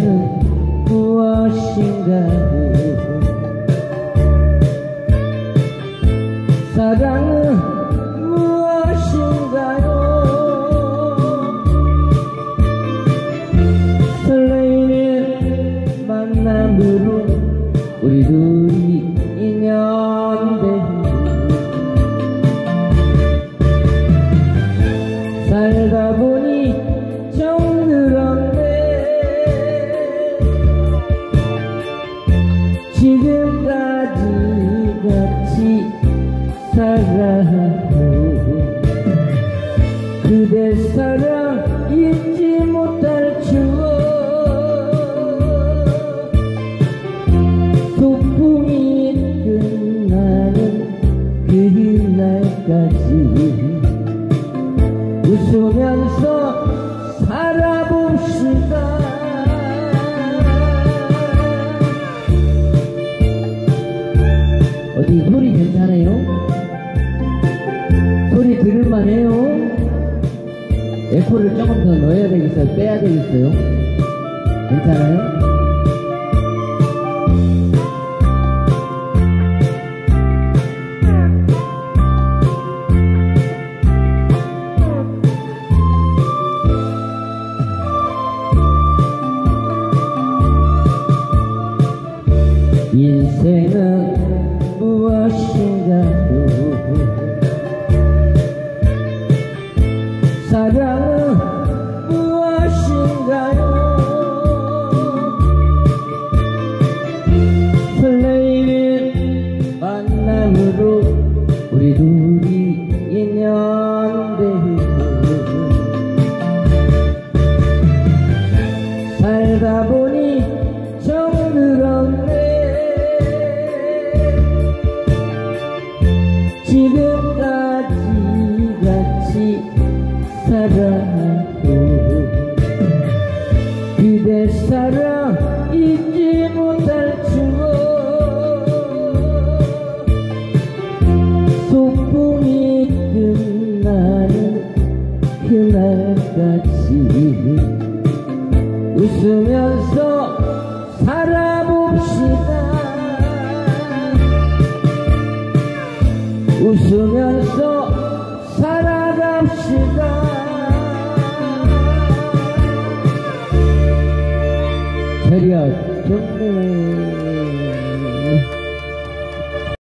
이유는 무엇인가 사랑은 지금까지 같이 살아도 그대 사랑 잊지 못할 추억. 소풍이 끝나는 그날까지 웃으면서 살아봅시다 괜찮아요? 소리 들을만해요? 에코를 조금 더 넣어야 되겠어요? 빼야 되겠어요? 괜찮아요? 인생은 살다 보니 정들었네. 지금까지 같이 살아도 그대 사랑 잊지 못할 추억. 소풍이 끝나는 그날까지 웃으면서 살아봅시다. 웃으면서 살아갑시다. 저리야 경례